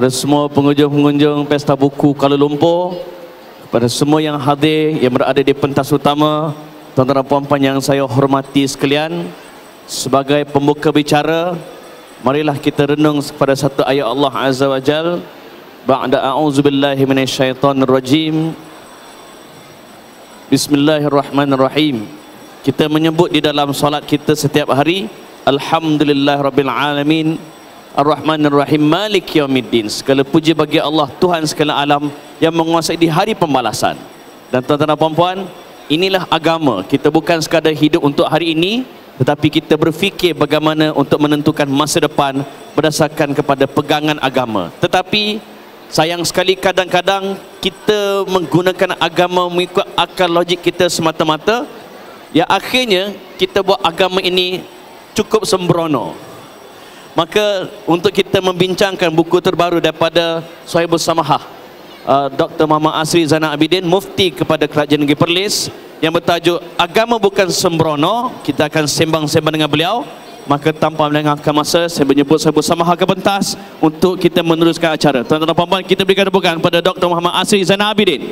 kepada semua pengunjung-pengunjung Pesta Buku Kuala Lumpur, kepada semua yang hadir yang berada di pentas utama, tuan-tuan dan puan-puan yang saya hormati sekalian, sebagai pembuka bicara, marilah kita renung kepada satu ayat Allah Azza wa Jal. Ba'da a'udzubillahi minasyaitonirrajim. Bismillahirrahmanirrahim. Kita menyebut di dalam solat kita setiap hari, Alhamdulillah Rabbil Alamin. Ar-Rahman Ar-Rahim Malik Yawmiddin Segala puji bagi Allah Tuhan segala alam Yang menguasai di hari pembalasan. Dan tuan-tuan dan puan-puan Inilah agama. Kita bukan sekadar hidup untuk hari ini Tetapi kita berfikir bagaimana untuk menentukan masa depan Berdasarkan kepada pegangan agama. Tetapi sayang sekali kadang-kadang Kita menggunakan agama mengikut akal logik kita semata-mata Yang akhirnya kita buat agama ini cukup sembrono Maka untuk kita membincangkan buku terbaru daripada Sohibul Samahah uh, Dr. Muhammad Asri Zainal Abidin Mufti kepada Kerajaan Negeri Perlis Yang bertajuk Agama Bukan Sembrono Kita akan sembang-sembang dengan beliau Maka tanpa melengahkan masa Saya menyebut Sohibul Samahah ke pentas Untuk kita meneruskan acara Tuan-tuan dan puan-puan kita berikan tepukan kepada Dr. Muhammad Asri Zainal Abidin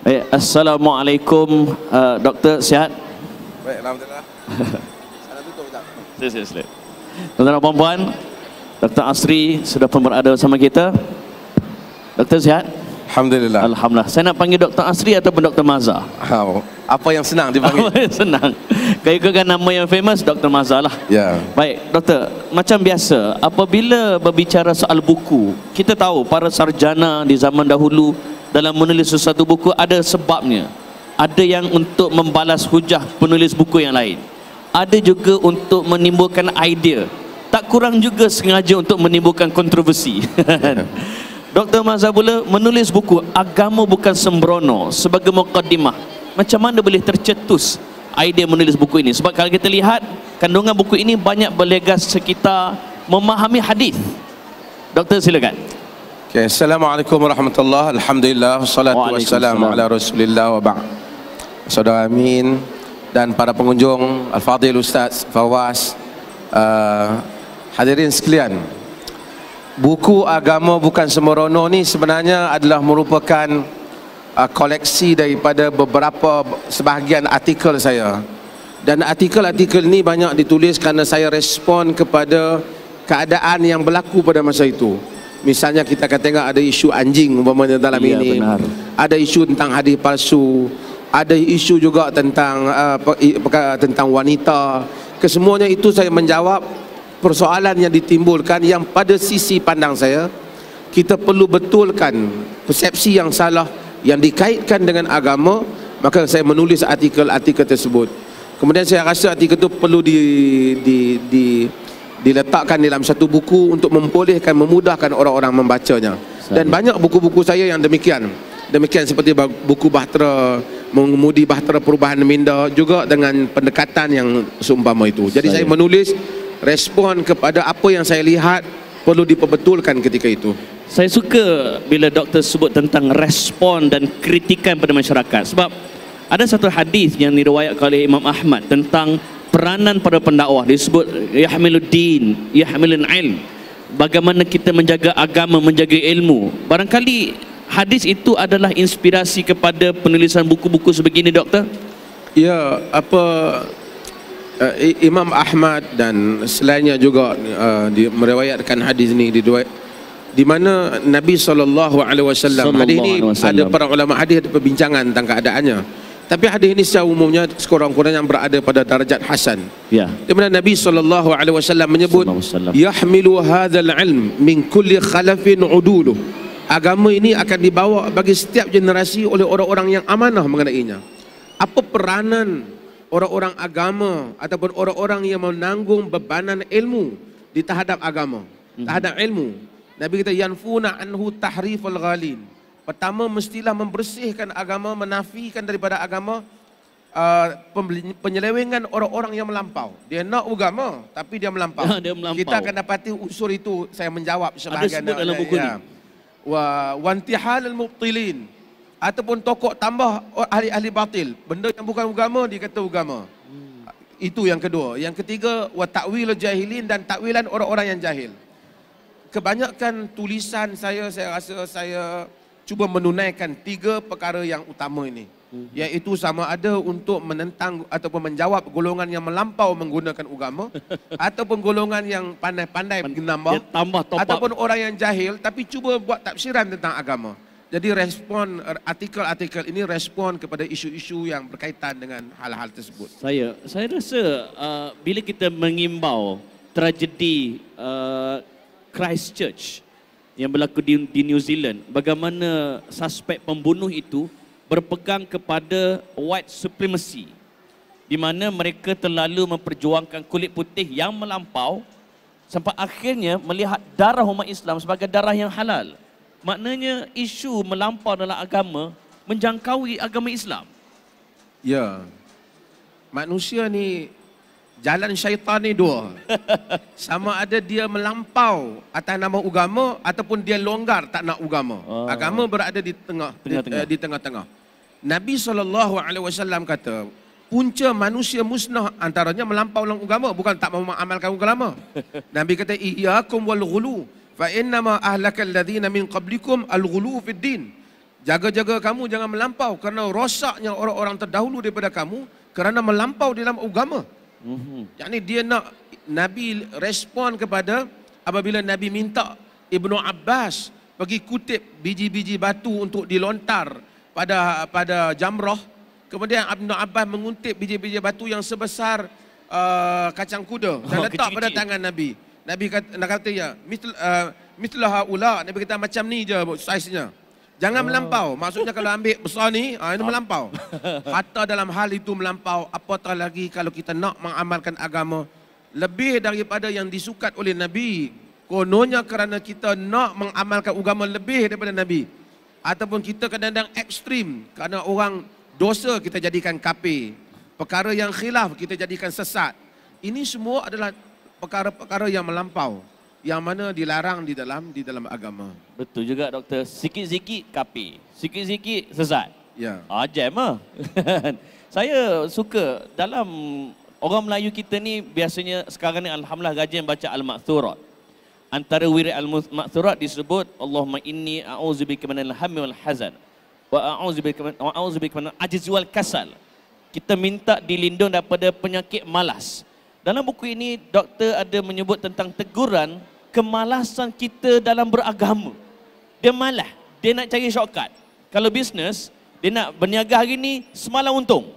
Eh, Assalamualaikum uh, Doktor sihat? Baik, Alhamdulillah. Sana tutup sekejap. Sila sila sila. Tuan-tuan dan puan-puan, Dr. Asri sudah pun berada bersama kita. Doktor sihat? Alhamdulillah. Alhamdulillah. Saya nak panggil Dr. Asri ataupun Dr. Maza? Oh, apa yang senang dipanggil? Senang. Kalau ikutkan nama yang famous, Dr. Maza lah. ya. Baik, doktor, macam biasa, apabila berbicara soal buku, kita tahu para sarjana di zaman dahulu dalam menulis sesuatu buku ada sebabnya. Ada yang untuk membalas hujah penulis buku yang lain. Ada juga untuk menimbulkan idea. Tak kurang juga sengaja untuk menimbulkan kontroversi. Dr. Mazhabullah menulis buku Agama Bukan Sembrono sebagai mukaddimah. Macam mana boleh tercetus idea menulis buku ini? Sebab kalau kita lihat kandungan buku ini banyak berlegas sekitar memahami hadis. Doktor silakan. Okay, Assalamualaikum warahmatullahi Alhamdulillah Wassalatu wassalamu ala rasulillah wa ba'd. Saudara Amin Dan para pengunjung Al-Fadhil Ustaz Fawaz uh, Hadirin sekalian. Buku Agama Bukan Sembrono ni sebenarnya adalah merupakan uh, koleksi daripada beberapa sebahagian artikel saya. Dan artikel-artikel ni banyak ditulis kerana saya respon kepada keadaan yang berlaku pada masa itu misalnya kita akan tengok ada isu anjing umpamanya dalam Ya, ini. benar. ada isu tentang hadis palsu. Ada isu juga tentang uh, perkara tentang wanita. Kesemuanya itu saya menjawab persoalan yang ditimbulkan yang pada sisi pandang saya kita perlu betulkan persepsi yang salah yang dikaitkan dengan agama maka saya menulis artikel-artikel tersebut. Kemudian saya rasa artikel itu perlu di, di, di, diletakkan dalam satu buku untuk membolehkan memudahkan orang-orang membacanya. Dan banyak buku-buku saya yang demikian. Demikian seperti buku bahtera mengemudi bahtera perubahan minda juga dengan pendekatan yang seumpama itu. Jadi saya, Saya- menulis respon kepada apa yang saya lihat perlu diperbetulkan ketika itu. Saya suka bila doktor sebut tentang respon dan kritikan pada masyarakat. Sebab ada satu hadis yang diriwayatkan oleh Imam Ahmad tentang peranan pada pendakwah. Disebut yahmiluddin yahmilun ilm. Bagaimana kita menjaga agama menjaga ilmu. Barangkali hadis itu adalah inspirasi kepada penulisan buku-buku sebegini doktor? Ya, apa uh, Imam Ahmad dan selainnya juga uh, di, meriwayatkan hadis ini di dua di mana Nabi wasallam hadis ini ada para ulama hadis ada perbincangan tentang keadaannya. Tapi hadis ini secara umumnya sekurang-kurangnya berada pada darajat hasan. ya Di mana Nabi sallallahu alaihi wasallam menyebut yahmilu hadzal ilm min kulli khalafin udulu. Agama ini akan dibawa bagi setiap generasi oleh orang-orang yang amanah mengenainya. Apa peranan orang-orang agama ataupun orang-orang yang menanggung bebanan ilmu di terhadap agama, terhadap ilmu. Nabi kata yanfuna anhu tahriful ghalin. Pertama mestilah membersihkan agama, menafikan daripada agama uh, penyelewengan orang-orang yang melampau. Dia nak agama tapi dia melampau. Ya, dia melampau. Kita akan dapati unsur itu saya menjawab sebahagian sebut dalam buku ni. Wa wantihal al-mubtilin ataupun tokoh tambah ahli-ahli batil. Benda yang bukan agama dikata agama. Hmm. Itu yang kedua. Yang ketiga wa ta'wil jahilin dan takwilan orang-orang yang jahil. Kebanyakan tulisan saya saya rasa saya cuba menunaikan tiga perkara yang utama ini. Hmm. Iaitu sama ada untuk menentang ataupun menjawab golongan yang melampau menggunakan agama ataupun golongan yang pandai-pandai menambah tambah ataupun orang yang jahil tapi cuba buat tafsiran tentang agama. Jadi respon artikel-artikel ini respon kepada isu-isu yang berkaitan dengan hal-hal tersebut. Saya saya rasa uh, bila kita mengimbau tragedi uh, Christchurch yang berlaku di, di New Zealand, bagaimana suspek pembunuh itu berpegang kepada white supremacy di mana mereka terlalu memperjuangkan kulit putih yang melampau sampai akhirnya melihat darah umat Islam sebagai darah yang halal. Maknanya isu melampau dalam agama menjangkaui agama Islam. Ya. Manusia ni jalan syaitan ni dua. Sama ada dia melampau atas nama agama ataupun dia longgar tak nak agama. Oh. Agama berada di tengah tengah-tengah. di tengah-tengah. Nabi SAW kata, punca manusia musnah antaranya melampau dalam agama bukan tak mau mengamalkan agama. Nabi kata iyyakum wal ghulu fa innama ahlakal ladzina min qablikum al-ghulu fid din. Jaga-jaga kamu jangan melampau kerana rosaknya orang-orang terdahulu daripada kamu kerana melampau dalam agama. Mm-hmm. Yang dia nak Nabi respon kepada apabila Nabi minta Ibnu Abbas pergi kutip biji-biji batu untuk dilontar pada pada jamrah. Kemudian Ibnu Abbas mengutip biji-biji batu yang sebesar uh, kacang kuda dan oh, letak pada tangan Nabi. Nabi kata, nak kata ya, mitl, uh, mitlah ula, Nabi kata macam ni je saiznya. Jangan oh. melampau. Maksudnya kalau ambil besar ni, ah, ini melampau. Hatta dalam hal itu melampau, apatah lagi kalau kita nak mengamalkan agama lebih daripada yang disukat oleh Nabi. Kononnya kerana kita nak mengamalkan agama lebih daripada Nabi. Ataupun kita kadang-kadang ekstrim kerana orang dosa kita jadikan kapi. Perkara yang khilaf kita jadikan sesat. Ini semua adalah perkara-perkara yang melampau yang mana dilarang di dalam di dalam agama. Betul juga doktor. Sikit-sikit kapi, sikit-sikit sesat. Ya. Ajaib ah, Saya suka dalam orang Melayu kita ni biasanya sekarang ni alhamdulillah rajin baca al-ma'thurat. Antara wirid al-ma'thurat disebut Allahumma inni a'udzubika minal hammi wal hazan wa a'udzubika min wa a'udzubika min ajzi wal kasal. Kita minta dilindung daripada penyakit malas, dalam buku ini doktor ada menyebut tentang teguran kemalasan kita dalam beragama. Dia malah, dia nak cari shortcut. Kalau bisnes, dia nak berniaga hari ini semalam untung.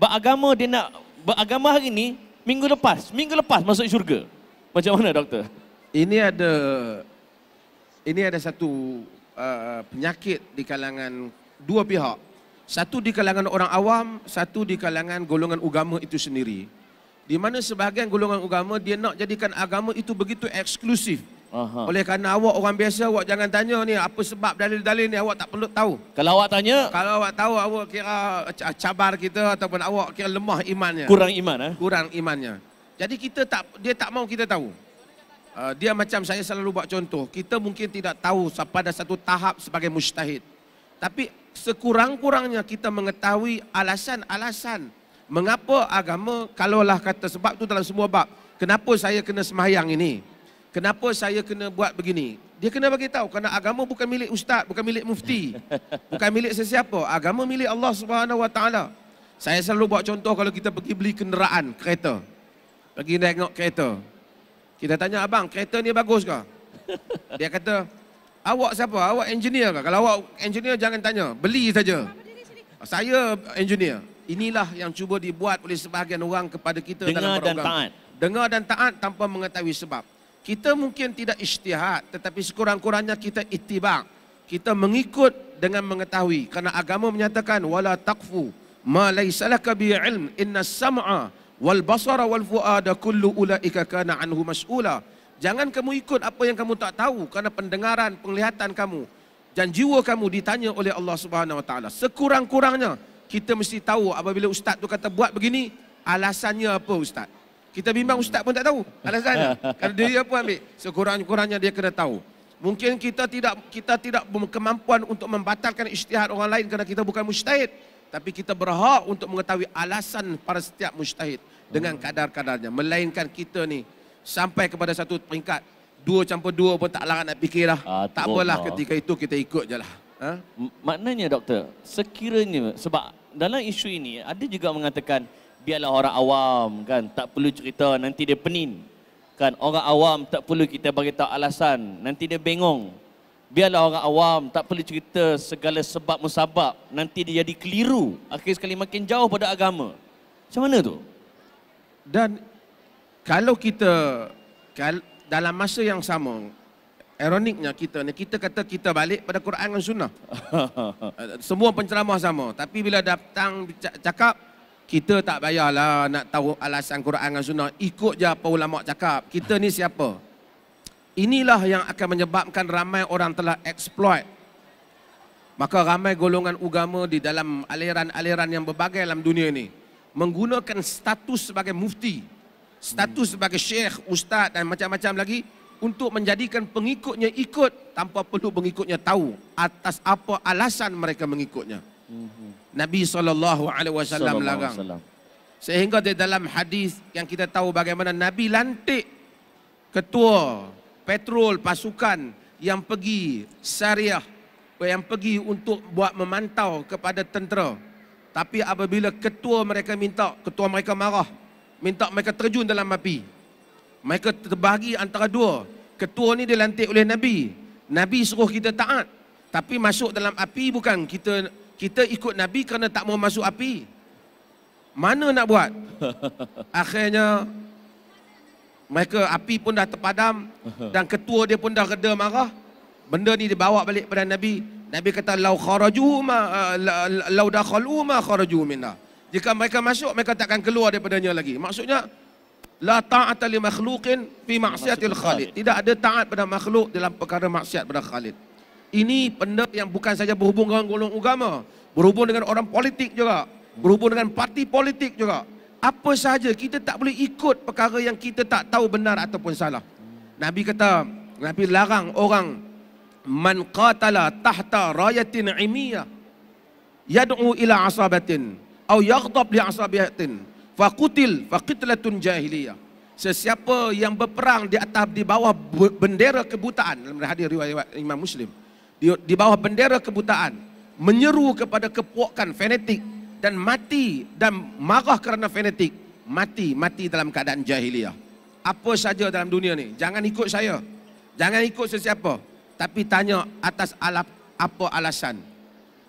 Beragama dia nak beragama hari ini minggu lepas, minggu lepas masuk syurga. Macam mana doktor? Ini ada ini ada satu uh, penyakit di kalangan dua pihak. Satu di kalangan orang awam, satu di kalangan golongan agama itu sendiri. Di mana sebahagian golongan agama dia nak jadikan agama itu begitu eksklusif. Aha. Oleh kerana awak orang biasa, awak jangan tanya ni apa sebab dalil-dalil ni awak tak perlu tahu. Kalau awak tanya, kalau awak tahu awak kira cabar kita ataupun awak kira lemah imannya. Kurang iman eh? Kurang imannya. Jadi kita tak dia tak mau kita tahu. Uh, dia macam saya selalu buat contoh, kita mungkin tidak tahu pada satu tahap sebagai mustahid. Tapi sekurang-kurangnya kita mengetahui alasan-alasan Mengapa agama kalaulah kata sebab tu dalam semua bab. Kenapa saya kena sembahyang ini? Kenapa saya kena buat begini? Dia kena bagi tahu kerana agama bukan milik ustaz, bukan milik mufti. Bukan milik sesiapa. Agama milik Allah Subhanahu Wa Taala. Saya selalu buat contoh kalau kita pergi beli kenderaan, kereta. Pergi tengok kereta. Kita tanya abang, kereta ni bagus ke? Dia kata, awak siapa? Awak engineer ke? Kalau awak engineer jangan tanya, beli saja. Saya engineer. Inilah yang cuba dibuat oleh sebahagian orang kepada kita Dengar dalam program. dan taat. Dengar dan taat tanpa mengetahui sebab. Kita mungkin tidak isytihad tetapi sekurang-kurangnya kita ittiba. Kita mengikut dengan mengetahui kerana agama menyatakan wala taqfu ma laysa laka bi ilm inna sam'a wal basara wal fuada kullu ulaika kana anhu mas'ula. Jangan kamu ikut apa yang kamu tak tahu kerana pendengaran, penglihatan kamu dan jiwa kamu ditanya oleh Allah Subhanahu wa taala. Sekurang-kurangnya kita mesti tahu apabila ustaz tu kata buat begini, alasannya apa ustaz? Kita bimbang ustaz pun tak tahu alasannya. Kalau dia apa ambil? Sekurang-kurangnya dia kena tahu. Mungkin kita tidak kita tidak berkemampuan untuk membatalkan ijtihad orang lain kerana kita bukan mujtahid. Tapi kita berhak untuk mengetahui alasan para setiap mujtahid dengan kadar-kadarnya. Melainkan kita ni sampai kepada satu peringkat dua campur dua pun tak larat nak fikir lah. Ah, tak apalah ketika itu kita ikut je lah. Ha? Maknanya doktor, sekiranya sebab dalam isu ini ada juga mengatakan biarlah orang awam kan tak perlu cerita nanti dia penin. Kan orang awam tak perlu kita bagi tahu alasan, nanti dia bengong. Biarlah orang awam tak perlu cerita segala sebab musabab, nanti dia jadi keliru. Akhir sekali makin jauh pada agama. Macam mana tu? Dan kalau kita dalam masa yang sama, ironiknya kita ni, kita kata kita balik pada Quran dan Sunnah. Eh, Semua penceramah sama. Tapi bila datang ca- cakap, kita tak payahlah nak tahu alasan Quran dan Sunnah. Ikut je apa ulama cakap. Kita ni siapa? Inilah yang akan menyebabkan ramai orang telah exploit. Maka ramai golongan agama di dalam aliran-aliran yang berbagai dalam dunia ini menggunakan status sebagai mufti, status sebagai syekh, ustaz dan macam-macam lagi untuk menjadikan pengikutnya ikut tanpa perlu pengikutnya tahu atas apa alasan mereka mengikutnya. Nabi sallallahu alaihi wasallam larang. wasallam. Sehingga di dalam hadis yang kita tahu bagaimana Nabi lantik ketua petrol pasukan yang pergi Syariah yang pergi untuk buat memantau kepada tentera. Tapi apabila ketua mereka minta, ketua mereka marah, minta mereka terjun dalam api. Mereka terbahagi antara dua. Ketua ni dilantik oleh Nabi. Nabi suruh kita taat. Tapi masuk dalam api bukan kita kita ikut Nabi kerana tak mau masuk api. Mana nak buat? Akhirnya mereka api pun dah terpadam dan ketua dia pun dah reda marah. Benda ni dibawa balik pada Nabi. Nabi kata lau kharaju ma la- lau dakhalu ma kharaju minna. Jika mereka masuk mereka takkan keluar daripadanya lagi. Maksudnya la ta'ata li makhluqin fi ma'siyatil khaliq. Tidak ada taat pada makhluk dalam perkara maksiat pada Khalid. Ini benda yang bukan saja berhubung dengan golongan agama, berhubung dengan orang politik juga, berhubung dengan parti politik juga. Apa sahaja kita tak boleh ikut perkara yang kita tak tahu benar ataupun salah. Nabi kata, Nabi larang orang man qatala tahta rayatin imiyah yad'u ila asabatin atau yaghdab li asabatin faqutil faqitlatun jahiliyah. Sesiapa yang berperang di atas di bawah bendera kebutaan dalam hadis riwayat Imam Muslim di, di bawah bendera kebutaan menyeru kepada kepuakan fanatik dan mati dan marah kerana fanatik mati mati dalam keadaan jahiliyah. Apa saja dalam dunia ni jangan ikut saya jangan ikut sesiapa tapi tanya atas alap, apa alasan.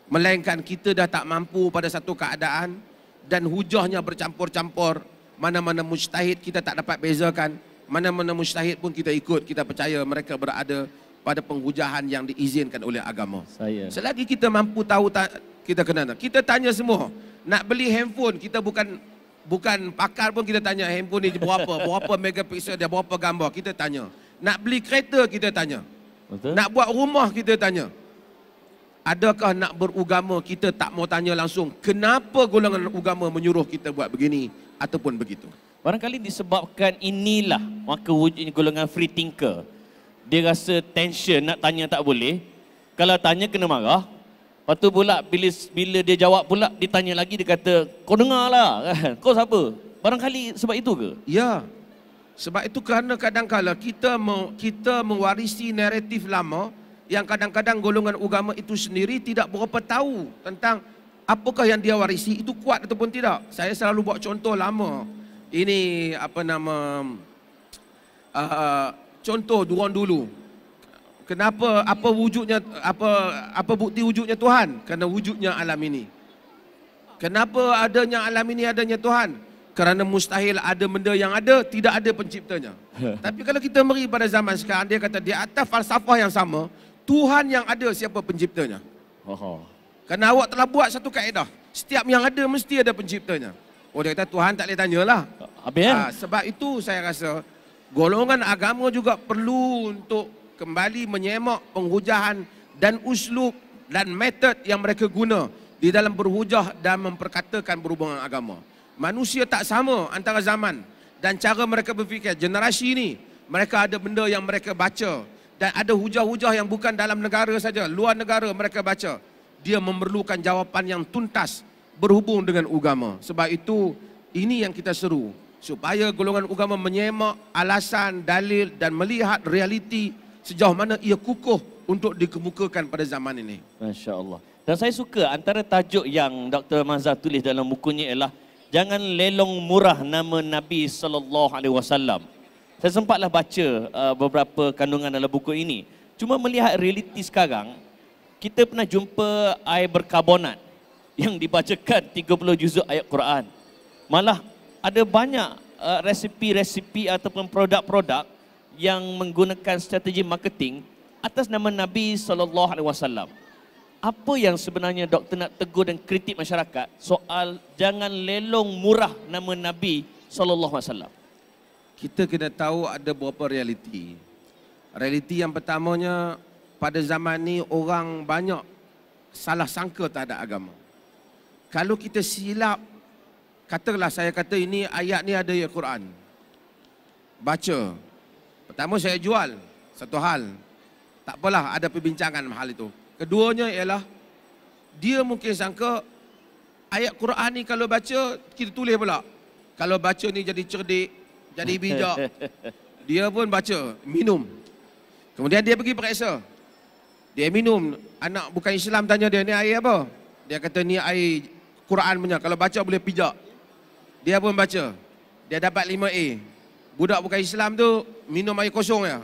Melainkan kita dah tak mampu pada satu keadaan dan hujahnya bercampur-campur. Mana-mana mujtahid kita tak dapat bezakan. Mana-mana mujtahid pun kita ikut, kita percaya mereka berada pada penghujahan yang diizinkan oleh agama. Saya. Selagi kita mampu tahu ta- kita kena kita tanya semua. Nak beli handphone kita bukan bukan pakar pun kita tanya handphone ni berapa, berapa megapiksel dia, berapa gambar kita tanya. Nak beli kereta kita tanya. Betul? Nak buat rumah kita tanya. Adakah nak berugama kita tak mau tanya langsung kenapa golongan agama menyuruh kita buat begini ataupun begitu. Barangkali disebabkan inilah maka wujudnya golongan free thinker. Dia rasa tension nak tanya tak boleh. Kalau tanya kena marah. Lepas tu pula bila, bila dia jawab pula ditanya lagi dia kata kau dengar lah kan. Kau siapa? Barangkali sebab itu ke? Ya. Sebab itu kerana kadang-kala kita me, kita mewarisi naratif lama yang kadang-kadang golongan agama itu sendiri tidak berapa tahu tentang apakah yang dia warisi itu kuat ataupun tidak. Saya selalu buat contoh lama. Ini apa nama uh, contoh durang dulu. Kenapa apa wujudnya apa apa bukti wujudnya Tuhan? Kerana wujudnya alam ini. Kenapa adanya alam ini adanya Tuhan? Kerana mustahil ada benda yang ada, tidak ada penciptanya. Tapi kalau kita meri pada zaman sekarang, dia kata di atas falsafah yang sama, Tuhan yang ada siapa penciptanya. Oh. Kerana awak telah buat satu kaedah. Setiap yang ada mesti ada penciptanya. Oh dia kata Tuhan tak boleh tanyalah. Habis kan? Ha, sebab itu saya rasa golongan agama juga perlu untuk kembali menyemak penghujahan dan uslub dan metod yang mereka guna di dalam berhujah dan memperkatakan berhubungan agama. Manusia tak sama antara zaman dan cara mereka berfikir. Generasi ini mereka ada benda yang mereka baca dan ada hujah-hujah yang bukan dalam negara saja, luar negara mereka baca. Dia memerlukan jawapan yang tuntas berhubung dengan agama. Sebab itu ini yang kita seru supaya golongan agama menyemak alasan, dalil dan melihat realiti sejauh mana ia kukuh untuk dikemukakan pada zaman ini. Masya Allah. Dan saya suka antara tajuk yang Dr. Mazhar tulis dalam bukunya ialah Jangan lelong murah nama Nabi sallallahu alaihi wasallam. Saya sempatlah baca uh, beberapa kandungan dalam buku ini. Cuma melihat realiti sekarang, kita pernah jumpa air berkarbonat yang dibacakan 30 juzuk ayat Quran. Malah ada banyak uh, resipi-resipi ataupun produk-produk yang menggunakan strategi marketing atas nama Nabi sallallahu alaihi wasallam. Apa yang sebenarnya doktor nak tegur dan kritik masyarakat soal jangan lelong murah nama Nabi sallallahu alaihi wasallam. Kita kena tahu ada beberapa realiti. Realiti yang pertamanya pada zaman ni orang banyak salah sangka terhadap agama. Kalau kita silap katalah saya kata ini ayat ni ada di Quran. Baca. Pertama saya jual satu hal. Tak apalah ada perbincangan hal itu. Keduanya ialah dia mungkin sangka ayat Quran ni kalau baca kita tulis pula. Kalau baca ni jadi cerdik, jadi bijak. Dia pun baca, minum. Kemudian dia pergi periksa. Dia minum, anak bukan Islam tanya dia ni air apa? Dia kata ni air Quran punya. Kalau baca boleh pijak. Dia pun baca. Dia dapat 5A. Budak bukan Islam tu minum air kosong ya.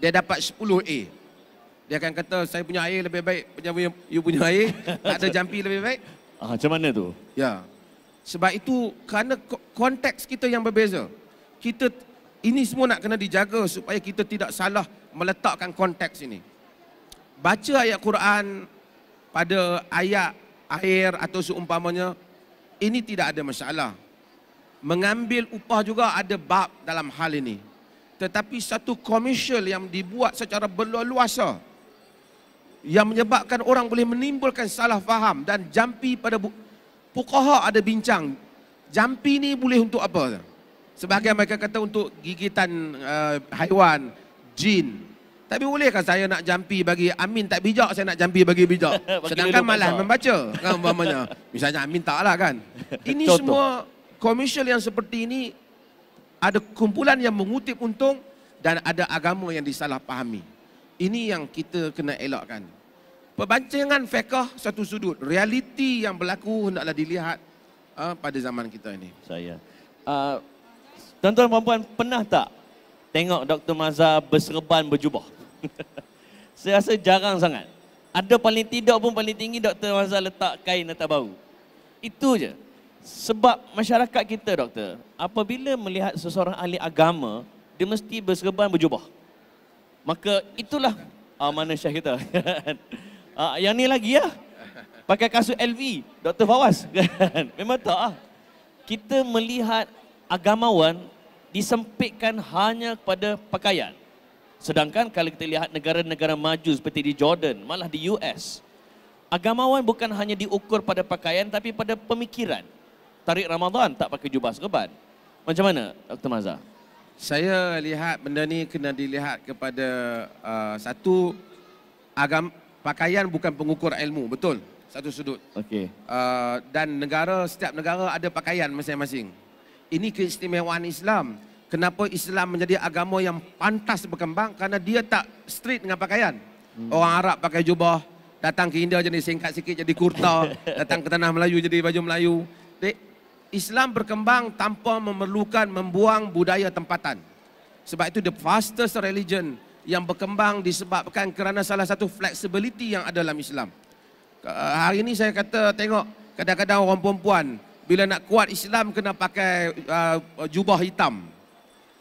Dia dapat 10A. Dia akan kata saya punya air lebih baik punya punya you punya air. Tak ada jampi lebih baik. Ah, macam mana tu? Ya. Sebab itu kerana ko- konteks kita yang berbeza. Kita ini semua nak kena dijaga supaya kita tidak salah meletakkan konteks ini. Baca ayat Quran pada ayat air atau seumpamanya ini tidak ada masalah. Mengambil upah juga ada bab dalam hal ini. Tetapi satu komersial yang dibuat secara berluasa yang menyebabkan orang boleh menimbulkan salah faham dan jampi pada bu- fuqaha ada bincang jampi ni boleh untuk apa sebahagian mereka kata untuk gigitan uh, haiwan jin tapi bolehkah saya nak jampi bagi Amin tak bijak saya nak jampi bagi bijak sedangkan pasal. membaca kan umpamanya misalnya Amin tak lah kan ini Contoh. semua komersial yang seperti ini ada kumpulan yang mengutip untung dan ada agama yang disalahpahami. Ini yang kita kena elakkan. Perbincangan fiqah satu sudut, realiti yang berlaku hendaklah dilihat uh, pada zaman kita ini. Saya. Uh, tuan-tuan dan puan pernah tak tengok Dr. Mazhar berserban berjubah? Saya rasa jarang sangat. Ada paling tidak pun paling tinggi Dr. Mazhar letak kain atas bau. Itu je. Sebab masyarakat kita doktor, apabila melihat seseorang ahli agama, dia mesti berserban berjubah. Maka itulah amanah syah kita. uh, yang ni lagi ya. Pakai kasut LV, Dr. Fawaz. kan? Memang tak ah. Kita melihat agamawan disempitkan hanya kepada pakaian. Sedangkan kalau kita lihat negara-negara maju seperti di Jordan, malah di US, agamawan bukan hanya diukur pada pakaian tapi pada pemikiran. Tarik Ramadan tak pakai jubah serban. Macam mana Dr. Mazhar? Saya lihat benda ni kena dilihat kepada uh, satu agam pakaian bukan pengukur ilmu, betul? Satu sudut. Okey. Uh, dan negara setiap negara ada pakaian masing-masing. Ini keistimewaan Islam. Kenapa Islam menjadi agama yang pantas berkembang? Karena dia tak straight dengan pakaian. Hmm. Orang Arab pakai jubah, datang ke India jadi singkat sikit jadi kurta, datang ke tanah Melayu jadi baju Melayu. Dek, Islam berkembang tanpa memerlukan membuang budaya tempatan. Sebab itu the fastest religion yang berkembang disebabkan kerana salah satu flexibility yang ada dalam Islam. Hari ini saya kata tengok kadang-kadang orang perempuan bila nak kuat Islam kena pakai uh, jubah hitam.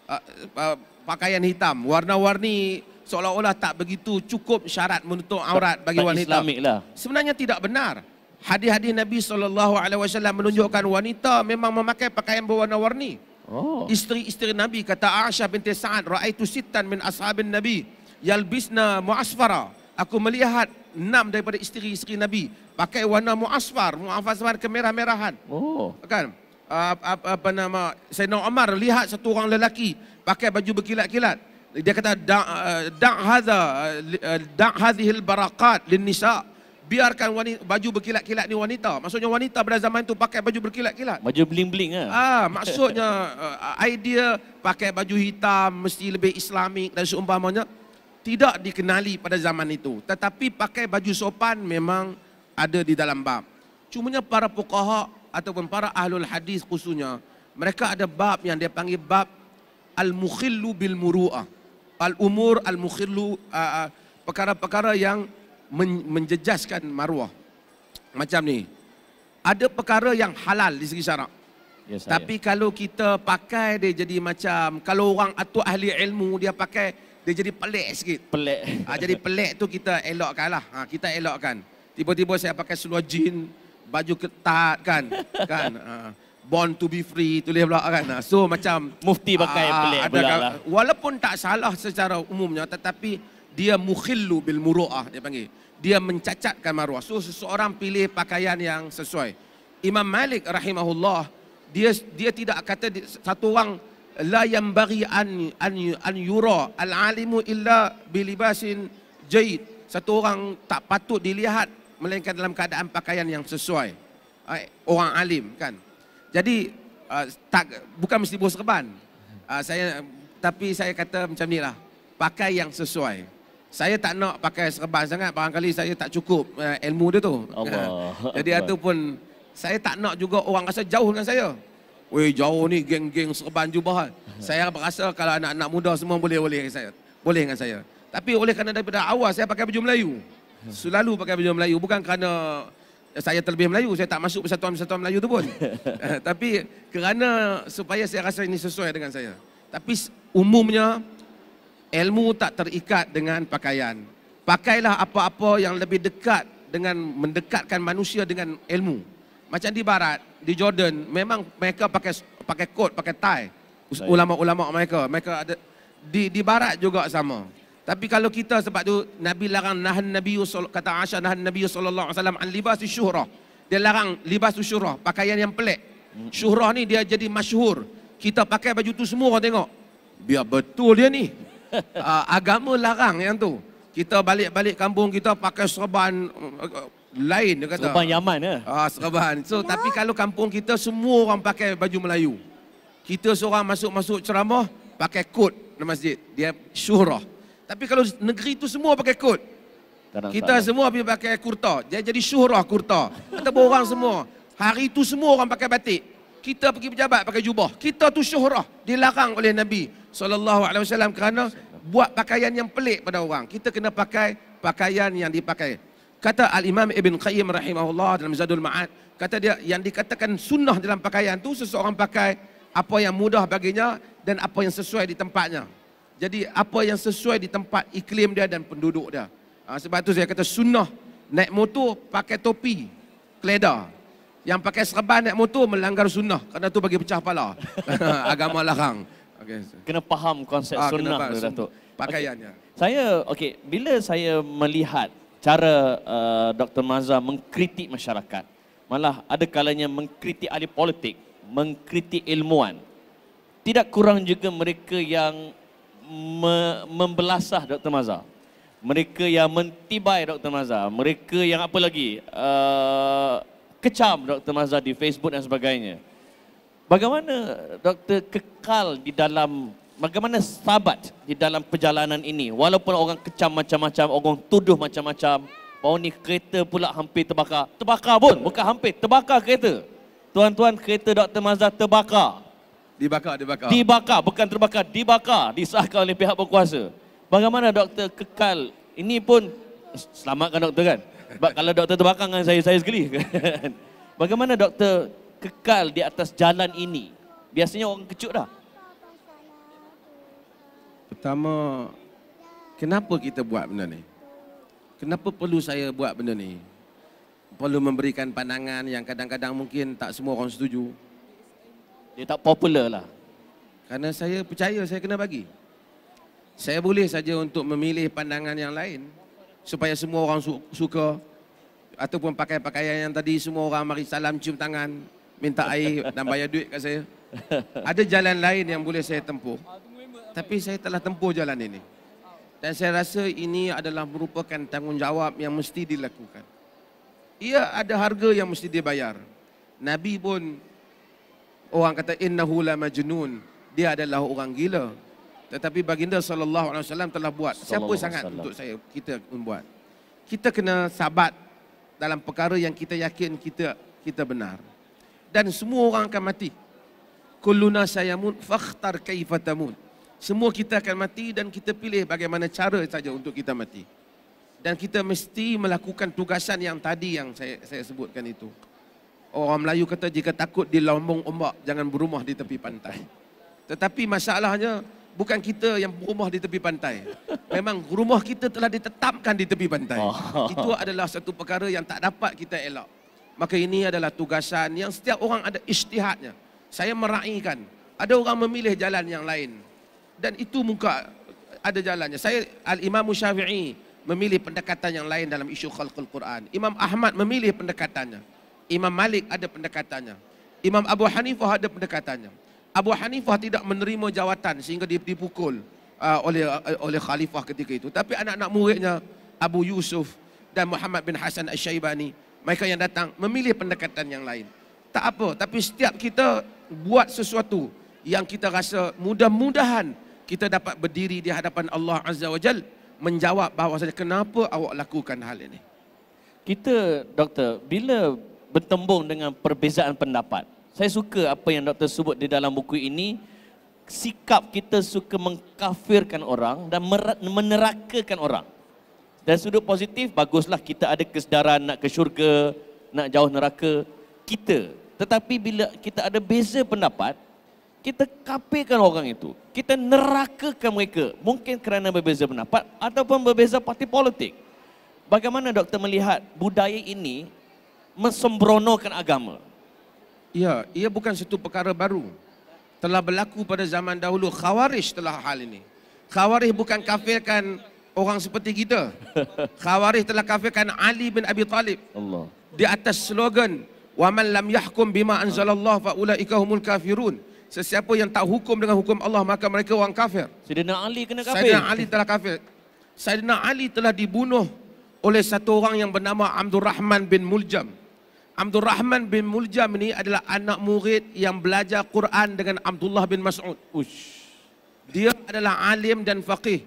Uh, uh, pakaian hitam, warna-warni seolah-olah tak begitu cukup syarat menutup aurat bagi tak wanita. Islamik lah. Sebenarnya tidak benar. Hadis-hadis Nabi SAW menunjukkan wanita memang memakai pakaian berwarna-warni. Oh. Isteri-isteri Nabi kata Aisyah binti Sa'ad raaitu sittan min ashabin Nabi yalbisna muasfara. Aku melihat enam daripada isteri-isteri Nabi pakai warna muasfar, muasfar kemerah-merahan. Oh. Kan? Apa, apa, apa nama Sayyidina Umar lihat satu orang lelaki pakai baju berkilat-kilat. dia kata da' uh, da' hadha uh, da' hadhil baraqat lin nisa biarkan wanita, baju berkilat-kilat ni wanita maksudnya wanita pada zaman tu pakai baju berkilat-kilat Baju bling-bling ah. ah maksudnya uh, idea pakai baju hitam mesti lebih islamik dan seumpamanya tidak dikenali pada zaman itu. Tetapi pakai baju sopan memang ada di dalam bab. Cumanya para fuqaha ataupun para ahlul hadis khususnya mereka ada bab yang dia panggil bab al-mukhillu bil muru'ah al-umur al-mukhillu uh, perkara-perkara yang men- menjejaskan maruah. Macam ni. Ada perkara yang halal di segi syarak. Ya, saya. tapi kalau kita pakai dia jadi macam kalau orang atau ahli ilmu dia pakai dia jadi pelik sikit pelik. Ha, jadi pelik tu kita elokkan lah. Ha, kita elokkan. Tiba-tiba saya pakai seluar jin, baju ketat kan. kan ha, born to be free, tulis pula kan. So macam... Mufti pakai ah, pelik ada pula kan- lah. Walaupun tak salah secara umumnya tetapi dia mukhillu bil muru'ah dia panggil. Dia mencacatkan maruah. So seseorang pilih pakaian yang sesuai. Imam Malik rahimahullah dia dia tidak kata satu orang la yanbaghi an an an yura al alimu illa bilibasin jaid. Satu orang tak patut dilihat melainkan dalam keadaan pakaian yang sesuai. Ah, Orang alim kan. Jadi uh, tak bukan mesti bos serban. Uh, saya tapi saya kata macam ni lah. Pakai yang sesuai. Saya tak nak pakai serban sangat barangkali saya tak cukup uh, ilmu dia tu. Allah. Jadi ataupun saya tak nak juga orang rasa jauh dengan saya. Weh jauh ni geng-geng serban jubah. Saya berasa kalau anak-anak muda semua boleh-boleh dengan saya. Boleh dengan saya. Tapi oleh kerana daripada awal saya pakai baju Melayu. Selalu pakai baju Melayu bukan kerana saya terlebih Melayu, saya tak masuk persatuan-persatuan Melayu tu pun. Eh, Tapi kerana supaya saya rasa ini sesuai dengan saya. Tapi umumnya ilmu tak terikat dengan pakaian. Pakailah apa-apa yang lebih dekat dengan mendekatkan manusia dengan ilmu. Macam di barat, di Jordan, memang mereka pakai pakai coat, pakai tie. Ulama-ulama mereka, mereka ada di di barat juga sama. Tapi kalau kita sebab tu Nabi larang nahan Nabi kata Aisyah nahan Nabi sallallahu alaihi wasallam an libas syuhrah. Dia larang libas syuhrah, pakaian yang pelik. Syuhrah ni dia jadi masyhur. Kita pakai baju tu semua orang tengok. Biar betul dia ni. uh, agama larang yang tu. Kita balik-balik kampung kita pakai serban uh, lain dia kata. Serban Yaman ya. Ah, serban. So tapi kalau kampung kita semua orang pakai baju Melayu. Kita seorang masuk-masuk ceramah pakai kot di masjid. Dia syuhrah. Tapi kalau negeri tu semua pakai. Tak nak Kita semua pergi pakai kurta. Dia jadi syuhrah kurta. Ataupun orang semua. Hari tu semua orang pakai batik. Kita pergi pejabat pakai jubah. Kita tu syuhrah. Dilarang oleh Nabi SAW kerana buat pakaian yang pelik pada orang. Kita kena pakai pakaian yang dipakai. Kata Al-Imam Ibn Qayyim rahimahullah dalam Zadul Ma'ad. Kata dia yang dikatakan sunnah dalam pakaian tu seseorang pakai apa yang mudah baginya dan apa yang sesuai di tempatnya. Jadi apa yang sesuai di tempat iklim dia dan penduduk dia. Ha, sebab tu saya kata sunnah naik motor pakai topi, keledar. Yang pakai serban naik motor melanggar sunnah kerana tu bagi pecah kepala. Agama larang. Okey. Kena faham konsep Ah, sunnah tu Datuk. Pakaiannya. Saya okey, bila saya melihat cara uh, Dr. Mazza mengkritik masyarakat, malah ada kalanya mengkritik ahli politik, mengkritik ilmuwan. Tidak kurang juga mereka yang me- membelasah Dr. Mazza. Mereka yang mentibai Dr. Mazza, mereka yang apa lagi? Uh, kecam Dr. Mazza di Facebook dan sebagainya. Bagaimana doktor kekal di dalam bagaimana sabat di dalam perjalanan ini walaupun orang kecam macam-macam, orang tuduh macam-macam. Baru ni kereta pula hampir terbakar. Terbakar pun, bukan hampir, terbakar kereta. Tuan-tuan kereta Dr. Mazhar terbakar. Dibakar, dibakar. Dibakar, bukan terbakar, dibakar, disahkan oleh pihak berkuasa. Bagaimana doktor kekal? Ini pun selamatkan doktor kan? Sebab kalau doktor terbakar dengan saya, saya sekali. kan? Bagaimana doktor kekal di atas jalan ini? Biasanya orang kecut dah. Pertama, kenapa kita buat benda ni? Kenapa perlu saya buat benda ni? Perlu memberikan pandangan yang kadang-kadang mungkin tak semua orang setuju. Dia tak popular lah. Kerana saya percaya saya kena bagi. Saya boleh saja untuk memilih pandangan yang lain supaya semua orang su- suka ataupun pakai pakaian yang tadi semua orang mari salam cium tangan, minta air dan bayar duit kat saya. Ada jalan lain yang boleh saya tempuh. Tapi saya telah tempuh jalan ini. Dan saya rasa ini adalah merupakan tanggungjawab yang mesti dilakukan. Ia ada harga yang mesti dibayar. Nabi pun orang kata innahu la majnun. Dia adalah orang gila. Tetapi baginda sallallahu alaihi wasallam telah buat. Siapa sangat untuk saya kita membuat. Kita kena sabat dalam perkara yang kita yakin kita kita benar. Dan semua orang akan mati. Kulluna sayamun fakhtar kaifa tamun. Semua kita akan mati dan kita pilih bagaimana cara saja untuk kita mati. Dan kita mesti melakukan tugasan yang tadi yang saya saya sebutkan itu. Orang Melayu kata jika takut di lombong ombak jangan berumah di tepi pantai. Tetapi masalahnya bukan kita yang berumah di tepi pantai. Memang rumah kita telah ditetapkan di tepi pantai. Oh. Itu adalah satu perkara yang tak dapat kita elak. Maka ini adalah tugasan yang setiap orang ada isytihadnya. Saya meraihkan. Ada orang memilih jalan yang lain. Dan itu muka ada jalannya. Saya Al-Imam Syafi'i memilih pendekatan yang lain dalam isu khalqul Quran. Imam Ahmad memilih pendekatannya. Imam Malik ada pendekatannya. Imam Abu Hanifah ada pendekatannya. Abu Hanifah tidak menerima jawatan sehingga dipukul uh, oleh uh, oleh khalifah ketika itu. Tapi anak-anak muridnya Abu Yusuf dan Muhammad bin Hasan Asy-Syaibani, mereka yang datang memilih pendekatan yang lain. Tak apa, tapi setiap kita buat sesuatu yang kita rasa mudah-mudahan kita dapat berdiri di hadapan Allah Azza wa Jal menjawab bahawasanya kenapa awak lakukan hal ini. Kita doktor bila bertembung dengan perbezaan pendapat. Saya suka apa yang doktor sebut di dalam buku ini sikap kita suka mengkafirkan orang dan menerakakan orang. Dan sudut positif baguslah kita ada kesedaran nak ke syurga, nak jauh neraka kita. Tetapi bila kita ada beza pendapat, kita kafirkan orang itu. Kita nerakakan mereka. Mungkin kerana berbeza pendapat ataupun berbeza parti politik. Bagaimana doktor melihat budaya ini mensembronokan agama? Ya, ia bukan satu perkara baru. Telah berlaku pada zaman dahulu. Khawarij telah hal ini. Khawarij bukan kafirkan orang seperti kita. Khawarij telah kafirkan Ali bin Abi Talib Allah. di atas slogan wa man lam yahkum bima anzalallah fa ulaika humul kafirun. Sesiapa yang tak hukum dengan hukum Allah maka mereka orang kafir. Sayyidina Ali kena kafir. Sayyidina Ali telah kafir. Sayyidina Ali telah dibunuh oleh satu orang yang bernama Abdul Rahman bin Muljam. Abdul Rahman bin Muljam ini adalah anak murid yang belajar Quran dengan Abdullah bin Mas'ud. Ush. Dia adalah alim dan faqih.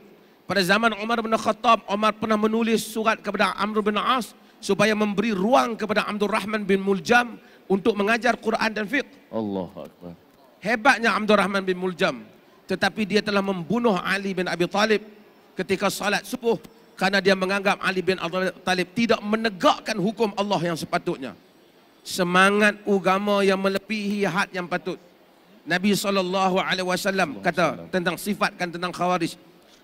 Pada zaman Umar bin Khattab, Umar pernah menulis surat kepada Amr bin As supaya memberi ruang kepada Abdul Rahman bin Muljam untuk mengajar Quran dan fiqh. Allah Akbar. Hebatnya Abdul Rahman bin Muljam. Tetapi dia telah membunuh Ali bin Abi Talib ketika salat subuh karena dia menganggap Ali bin Abi Talib tidak menegakkan hukum Allah yang sepatutnya. Semangat agama yang melebihi had yang patut. Nabi wasallam kata tentang sifatkan tentang khawarij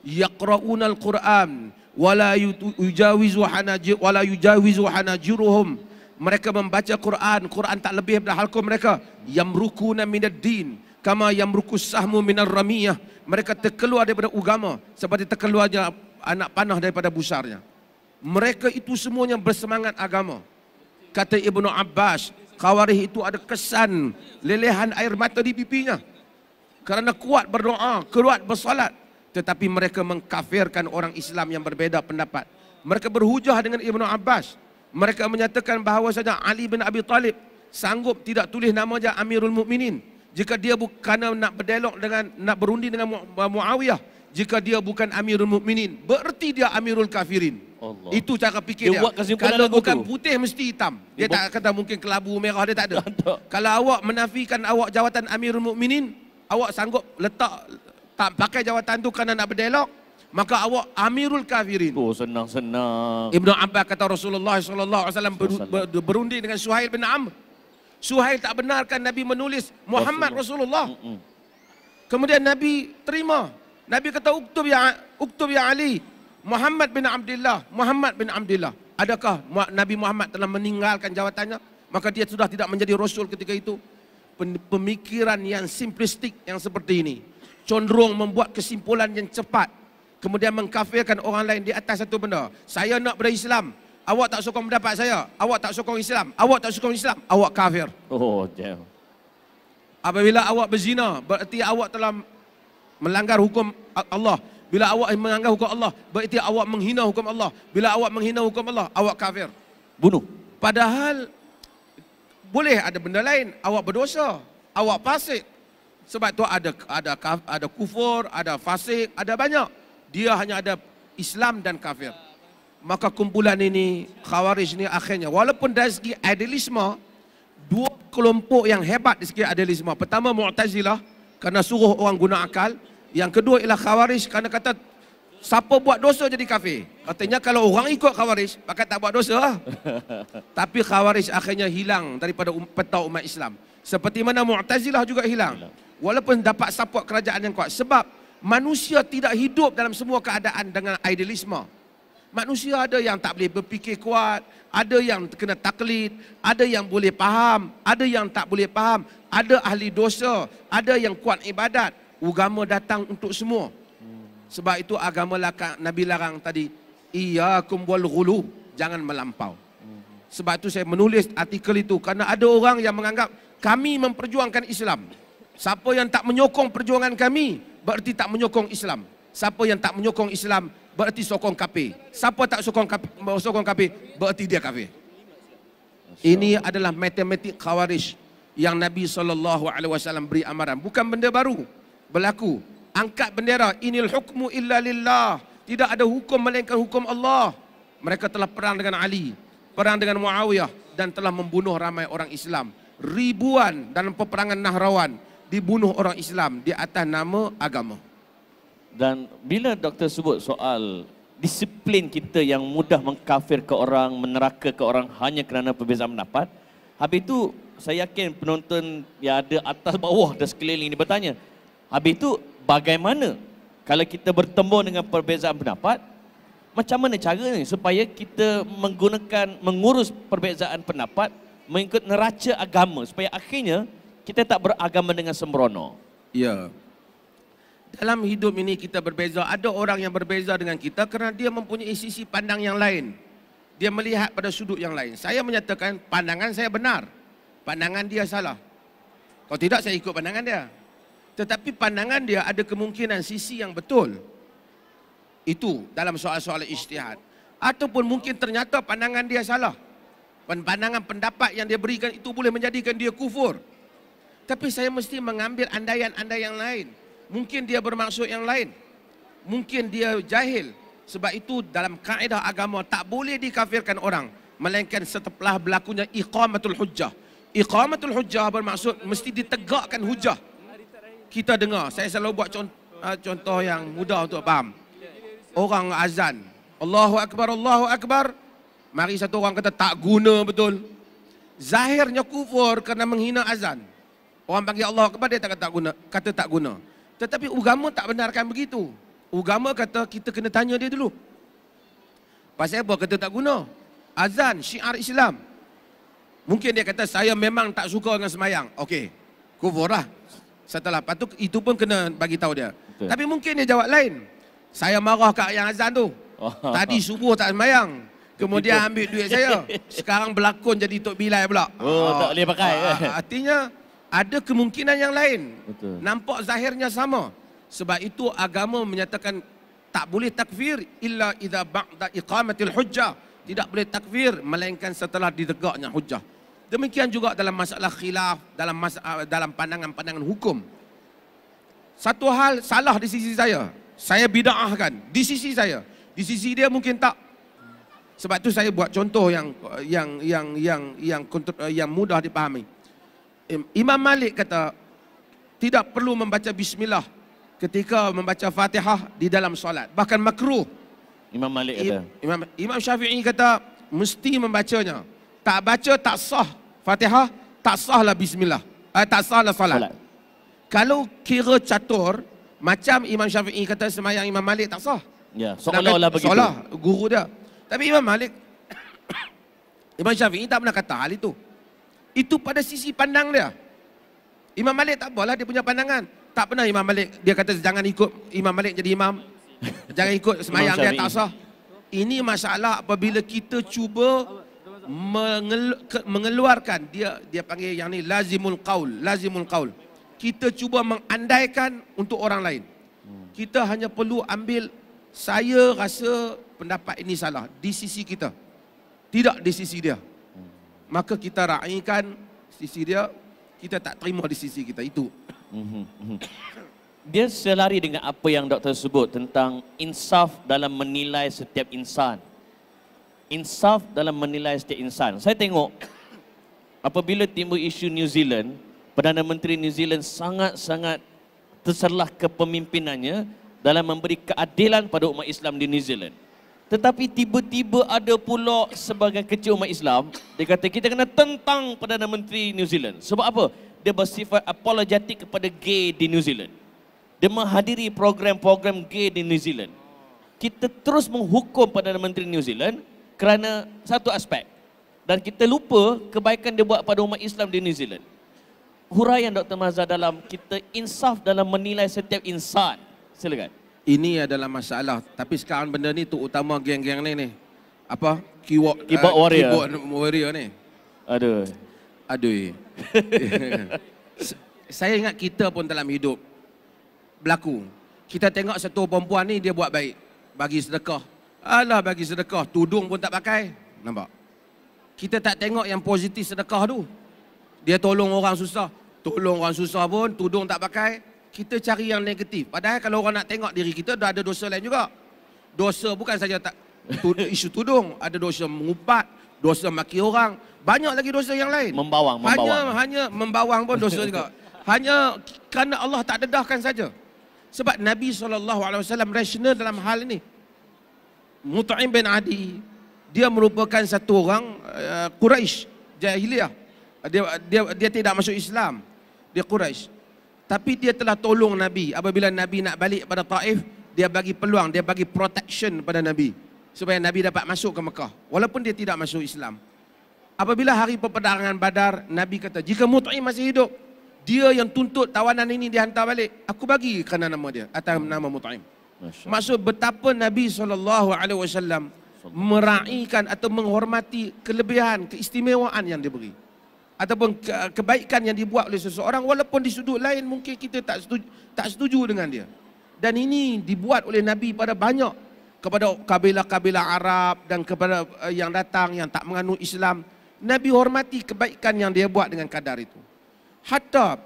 yaqrauna al-Quran wala yujawizu hanajir wala yujawizu hanajiruhum. Mereka membaca Quran Quran tak lebih daripada halqum mereka. Yamrukuna minad din kama yamruku sahmu minar ramiyah mereka terkeluar daripada agama seperti terkeluarnya anak panah daripada busarnya. Mereka itu semuanya bersemangat agama. Kata Ibnu Abbas Khawarij itu ada kesan lelehan air mata di pipinya. Kerana kuat berdoa, kuat bersolat tetapi mereka mengkafirkan orang Islam yang berbeza pendapat. Mereka berhujah dengan Ibnu Abbas. Mereka menyatakan bahawa saja Ali bin Abi Talib sanggup tidak tulis nama dia Amirul Mukminin jika dia bukan nak berdialog dengan nak berundi dengan Mu- Muawiyah jika dia bukan Amirul Mukminin bererti dia Amirul Kafirin. Allah. Itu cara fikir Dia dia. buat Kalau bukan tu. putih mesti hitam. Dia Dia tak kata mungkin kelabu merah dia tak ada. Tak. Kalau awak menafikan awak jawatan Amirul Mukminin, awak sanggup letak tak pakai jawatan tu kerana nak berdialog, maka awak Amirul Kafirin. Oh senang-senang. Ibnu Abbas kata Rasulullah sallallahu alaihi wasallam ber- ber- berunding dengan Suhail bin Amr. Suhail tak benarkan Nabi menulis Muhammad Rasulullah. Mm-mm. Kemudian Nabi terima. Nabi kata uktub ya uktub ya Ali Muhammad bin Abdullah, Muhammad bin Abdullah. Adakah Nabi Muhammad telah meninggalkan jawatannya? Maka dia sudah tidak menjadi rasul ketika itu. Pemikiran yang simplistik yang seperti ini cenderung membuat kesimpulan yang cepat kemudian mengkafirkan orang lain di atas satu benda. Saya nak berislam. Awak tak sokong pendapat saya. Awak tak sokong Islam. Awak tak sokong Islam. Awak kafir. Oh jam. Apabila awak berzina, berarti awak telah melanggar hukum Allah. Bila awak melanggar hukum Allah, berarti awak menghina hukum Allah. Bila awak menghina hukum Allah, awak kafir. Bunuh. Padahal boleh ada benda lain, awak berdosa, awak fasik. Sebab tu ada ada ada kufur, ada fasik, ada banyak. Dia hanya ada Islam dan kafir. Maka kumpulan ini Khawarij ni akhirnya walaupun dari segi idealisme dua kelompok yang hebat di segi idealisme. Pertama Mu'tazilah kerana suruh orang guna akal. Yang kedua ialah Khawarij kerana kata siapa buat dosa jadi kafir. Katanya kalau orang ikut Khawarij, maka tak buat dosa. Tapi Khawarij akhirnya hilang daripada um, peta umat Islam. Seperti mana Mu'tazilah juga hilang. Walaupun dapat support kerajaan yang kuat. Sebab manusia tidak hidup dalam semua keadaan dengan idealisme. Manusia ada yang tak boleh berfikir kuat, ada yang kena taklid, ada yang boleh faham, ada yang tak boleh faham, ada ahli dosa, ada yang kuat ibadat. Agama datang untuk semua. Sebab itu agama Nabi larang tadi, iyyakum wal ghulu, jangan melampau. Sebab itu saya menulis artikel itu kerana ada orang yang menganggap kami memperjuangkan Islam. Siapa yang tak menyokong perjuangan kami berarti tak menyokong Islam. Siapa yang tak menyokong Islam berarti sokong kafir. Siapa tak sokong kafir, sokong kafir berarti dia kafir. Ini adalah matematik khawarij yang Nabi SAW beri amaran. Bukan benda baru. Berlaku. Angkat bendera. Inil hukmu illa lillah. Tidak ada hukum melainkan hukum Allah. Mereka telah perang dengan Ali. Perang dengan Muawiyah. Dan telah membunuh ramai orang Islam. Ribuan dalam peperangan Nahrawan. Dibunuh orang Islam di atas nama agama. Dan bila doktor sebut soal disiplin kita yang mudah mengkafir ke orang, meneraka ke orang hanya kerana perbezaan pendapat, habis itu saya yakin penonton yang ada atas bawah dan sekeliling ini bertanya, habis itu bagaimana kalau kita bertemu dengan perbezaan pendapat, macam mana cara ni supaya kita menggunakan, mengurus perbezaan pendapat mengikut neraca agama supaya akhirnya kita tak beragama dengan sembrono. Ya, dalam hidup ini kita berbeza. Ada orang yang berbeza dengan kita kerana dia mempunyai sisi pandang yang lain. Dia melihat pada sudut yang lain. Saya menyatakan pandangan saya benar. Pandangan dia salah. Kalau tidak saya ikut pandangan dia. Tetapi pandangan dia ada kemungkinan sisi yang betul. Itu dalam soal-soal ijtihad. Ataupun mungkin ternyata pandangan dia salah. Pandangan pendapat yang dia berikan itu boleh menjadikan dia kufur. Tapi saya mesti mengambil andaian-andaian yang lain. Mungkin dia bermaksud yang lain. Mungkin dia jahil. Sebab itu dalam kaedah agama tak boleh dikafirkan orang. Melainkan setelah berlakunya iqamatul hujjah. Iqamatul hujjah bermaksud mesti ditegakkan hujjah. Kita dengar, saya selalu buat contoh, uh, contoh yang mudah untuk faham. Orang azan. Allahu Akbar, Allahu Akbar. Mari satu orang kata tak guna betul. Zahirnya kufur kerana menghina azan. Orang panggil Allah Akbar dia tak kata tak guna. Kata tak guna. Tetapi agama tak benarkan begitu. Agama kata kita kena tanya dia dulu. Pasal apa kata tak guna? Azan, syiar Islam. Mungkin dia kata saya memang tak suka dengan semayang. Okey, kufur lah. Setelah lepas tu, itu pun kena bagi tahu dia. Betul. Tapi mungkin dia jawab lain. Saya marah kat yang azan tu. Oh. Tadi subuh tak semayang. Kemudian ambil duit saya. Sekarang berlakon jadi Tok Bilal pula. Oh, tak boleh pakai. Ah, artinya, ada kemungkinan yang lain. Betul. Nampak zahirnya sama. Sebab itu agama menyatakan tak boleh takfir illa idza ba'da iqamatil hujjah. Tidak boleh takfir melainkan setelah ditegaknya hujjah. Demikian juga dalam masalah khilaf, dalam masalah, dalam pandangan-pandangan hukum. Satu hal salah di sisi saya. Saya bid'ahkan di sisi saya. Di sisi dia mungkin tak. Sebab itu saya buat contoh yang yang yang yang yang yang, yang mudah dipahami. Imam Malik kata tidak perlu membaca bismillah ketika membaca Fatihah di dalam solat. Bahkan makruh. Imam Malik kata. Imam Imam Syafi'i kata mesti membacanya. Tak baca tak sah Fatihah, tak sahlah bismillah. Eh, tak sahlah solat. solat. Kalau kira catur macam Imam Syafi'i kata semayang Imam Malik tak sah. Ya, seolah-olah begitu. Seolah guru dia. Tapi Imam Malik Imam Syafi'i tak pernah kata hal itu. Itu pada sisi pandang dia. Imam Malik tak apalah dia punya pandangan. Tak pernah Imam Malik dia kata jangan ikut Imam Malik jadi imam. jangan ikut semayang dia tak sah. Ini masalah apabila kita cuba mengelu, mengeluarkan dia dia panggil yang ni lazimul qaul, lazimul qaul. Kita cuba mengandaikan untuk orang lain. Kita hanya perlu ambil saya rasa pendapat ini salah di sisi kita. Tidak di sisi dia. Maka kita raikan sisi dia, kita tak terima di sisi kita itu. Mhm, mhm. Dia selari dengan apa yang doktor sebut tentang insaf dalam menilai setiap insan. Insaf dalam menilai setiap insan. Saya tengok apabila timbul isu New Zealand, Perdana Menteri New Zealand sangat-sangat terserlah kepemimpinannya dalam memberi keadilan pada umat Islam di New Zealand. Tetapi tiba-tiba ada pula sebagai kecil umat Islam, dia kata kita kena tentang Perdana Menteri New Zealand. Sebab apa? Dia bersifat apologetik kepada gay di New Zealand. Dia menghadiri program-program gay di New Zealand. Kita terus menghukum Perdana Menteri New Zealand kerana satu aspek. Dan kita lupa kebaikan dia buat pada umat Islam di New Zealand. Huraian Dr. Mazhar dalam kita insaf dalam menilai setiap insan. Silakan. Ini adalah masalah. Tapi sekarang benda ni tu utama geng-geng ni ni. Apa? Keyword, Keyboard uh, warrior. Keyboard warrior ni. Aduh. Aduh. Saya ingat kita pun dalam hidup berlaku. Kita tengok satu perempuan ni dia buat baik. Bagi sedekah. Alah bagi sedekah. Tudung pun tak pakai. Nampak? Kita tak tengok yang positif sedekah tu. Dia tolong orang susah. Tolong orang susah pun tudung tak pakai. Kita cari yang negatif. Padahal kalau orang nak tengok diri kita dah ada dosa lain juga. Dosa bukan saja tak tu, isu tudung. Ada dosa mengupat. Dosa maki orang. Banyak lagi dosa yang lain. Membawang, Hanya membawang. hanya membawang pun dosa juga. Hanya kerana Allah tak dedahkan saja. Sebab Nabi SAW rasional dalam hal ini. Mut'im bin Adi, dia merupakan satu orang uh, Quraisy jahiliyah. Dia, dia dia tidak masuk Islam. Dia Quraisy. Tapi dia telah tolong Nabi. Apabila Nabi nak balik pada Taif, dia bagi peluang, dia bagi protection pada Nabi. Supaya Nabi dapat masuk ke Mekah. Walaupun dia tidak masuk Islam. Apabila hari peperangan Badar, Nabi kata, jika Mut'im masih hidup, dia yang tuntut tawanan ini dihantar balik. Aku bagi kerana nama dia, atas nama Mut'im. Maksud betapa Nabi SAW meraihkan atau menghormati kelebihan, keistimewaan yang diberi. Ataupun ke- kebaikan yang dibuat oleh seseorang walaupun di sudut lain mungkin kita tak setuju, tak setuju dengan dia. Dan ini dibuat oleh Nabi pada banyak kepada kabilah-kabilah Arab dan kepada eh, yang datang yang tak menganut Islam. Nabi hormati kebaikan yang dia buat dengan kadar itu. Hatta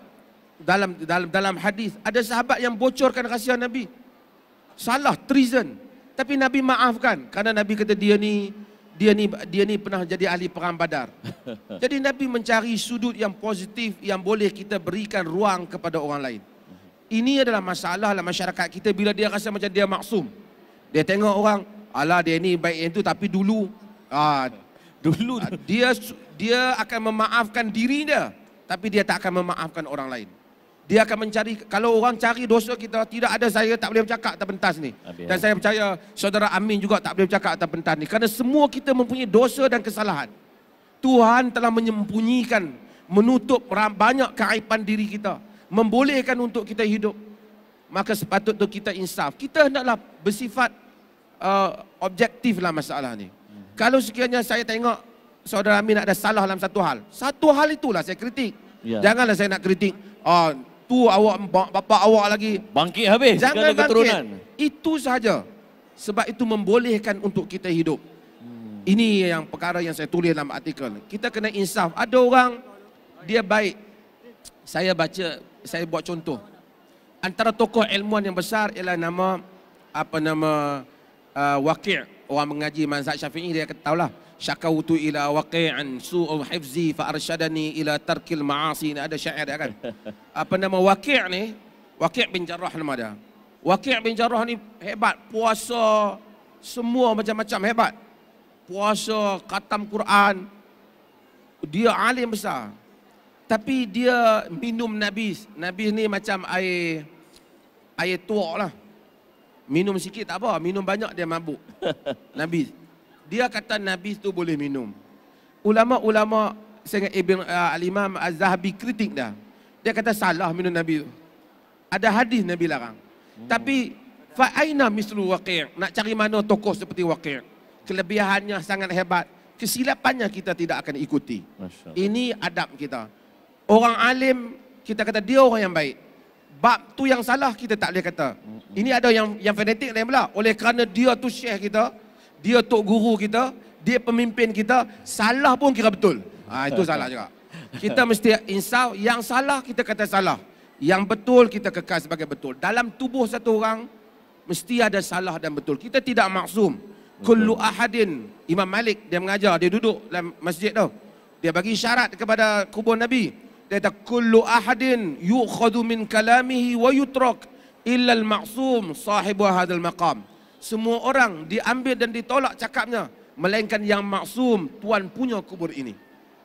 dalam dalam dalam hadis ada sahabat yang bocorkan rahsia Nabi. Salah treason. Tapi Nabi maafkan kerana Nabi kata dia ni dia ni dia ni pernah jadi ahli perang Badar. Jadi Nabi mencari sudut yang positif yang boleh kita berikan ruang kepada orang lain. Ini adalah masalah dalam masyarakat kita bila dia rasa macam dia maksum. Dia tengok orang, alah dia ni baik yang tu tapi dulu ah, Dulu dia dia akan memaafkan diri dia tapi dia tak akan memaafkan orang lain dia akan mencari kalau orang cari dosa kita tidak ada saya tak boleh bercakap atas pentas ni. Habis, dan saya percaya saudara Amin juga tak boleh bercakap atas pentas ni. Kerana semua kita mempunyai dosa dan kesalahan. Tuhan telah menyembunyikan menutup banyak keaiban diri kita membolehkan untuk kita hidup. Maka sepatutnya kita insaf. Kita hendaklah bersifat uh, objektif lah masalah ni. Kalau sekiranya saya tengok saudara Amin ada salah dalam satu hal, satu hal itulah saya kritik. Ya. Janganlah saya nak kritik, ah tu awak bapa awak lagi. bangkit habis Jangan segala keturunan. bangkit. Itu saja. Sebab itu membolehkan untuk kita hidup. Ini yang perkara yang saya tulis dalam artikel. Kita kena insaf. Ada orang dia baik. Saya baca, saya buat contoh. Antara tokoh ilmuwan yang besar ialah nama apa nama uh, Waqi' orang mengaji mazhab Syafi'i dia kata tahulah syakautu ila waqi'an su'ul hifzi fa arsyadani ila tarkil ma'asi. Ini ada syair dia kan? Apa nama Waqi' ni? Waqi' bin Jarrah nama dia. Waqi' bin Jarrah ni hebat puasa semua macam-macam hebat. Puasa khatam Quran. Dia alim besar. Tapi dia minum nabis. Nabis ni macam air air tuak lah minum sikit tak apa. Minum banyak dia mabuk. Nabis dia kata nabis tu boleh minum. Ulama-ulama saya Ibn uh, Al-Imam Az-Zahabi kritik dah. Dia kata salah minum nabis tu. Ada hadis Nabi larang. Tapi fa aina mislu waqi' nak cari mana tokoh seperti waqi' kelebihannya sangat hebat. Kesilapannya kita tidak akan ikuti. Ini adab kita. Orang alim, kita kata dia orang yang baik. Bab tu yang salah kita tak boleh kata. Ini ada yang yang fanatik lain pula. Oleh kerana dia tu syekh kita, dia tok guru kita, dia pemimpin kita, salah pun kira betul. Ha, itu salah juga. Kita mesti insaf, yang salah kita kata salah. Yang betul kita kekal sebagai betul. Dalam tubuh satu orang, mesti ada salah dan betul. Kita tidak maksum. Kullu ahadin, Imam Malik, dia mengajar, dia duduk dalam masjid tu. Dia bagi syarat kepada kubur Nabi. Dia kata, Kullu ahadin yukhadu min kalamihi wa yutrak illa al-ma'sum sahibu hadal maqam. Semua orang diambil dan ditolak cakapnya. Melainkan yang maksum, tuan punya kubur ini.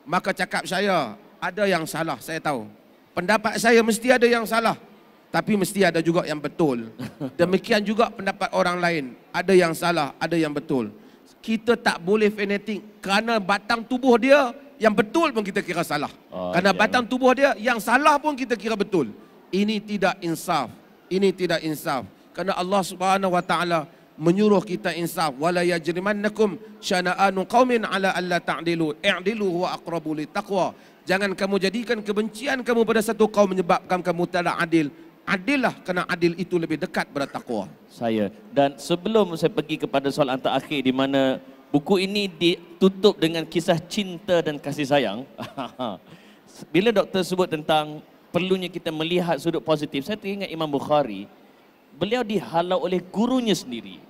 Maka cakap saya, ada yang salah, saya tahu. Pendapat saya mesti ada yang salah. Tapi mesti ada juga yang betul. Demikian juga pendapat orang lain. Ada yang salah, ada yang betul. Kita tak boleh fanatik kerana batang tubuh dia yang betul pun kita kira salah. Oh, kerana ya. batang tubuh dia yang salah pun kita kira betul. Ini tidak insaf. Ini tidak insaf. Kerana Allah Subhanahu wa taala menyuruh kita insaf wala yajrimannakum syana'anu qaumin ala alla ta'dilu i'dilu huwa aqrabu littaqwa jangan kamu jadikan kebencian kamu pada satu kaum menyebabkan kamu tidak adil adillah kerana adil itu lebih dekat pada takwa saya dan sebelum saya pergi kepada soalan terakhir di mana buku ini ditutup dengan kisah cinta dan kasih sayang. Bila doktor sebut tentang perlunya kita melihat sudut positif saya teringat Imam Bukhari beliau dihalau oleh gurunya sendiri.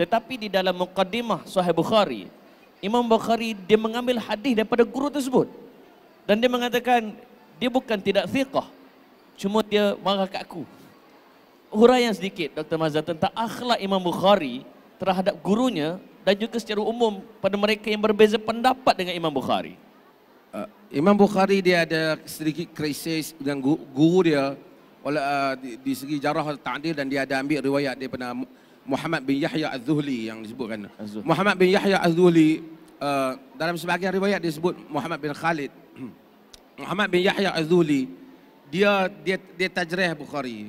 Tetapi di dalam muqaddimah Sahih Bukhari Imam Bukhari dia mengambil hadis daripada guru tersebut. Dan dia mengatakan dia bukan tidak thiqah cuma dia marah kat aku. Huraian sedikit Dr. Mazhar tentang akhlak Imam Bukhari terhadap gurunya dan juga secara umum pada mereka yang berbeza pendapat dengan Imam Bukhari. uh, Imam Bukhari dia ada sedikit krisis dengan gu- guru dia oleh uh, di, di segi jarah ta'dil dan dia ada ambil riwayat daripada Mu- Muhammad bin Yahya Az-Zuhli yang disebutkan. Az-Zuhli. Muhammad bin Yahya Az-Zuhli uh, dalam sebahagian riwayat disebut Muhammad bin Khalid. Muhammad bin Yahya Az-Zuhli dia dia dia tajrih Bukhari.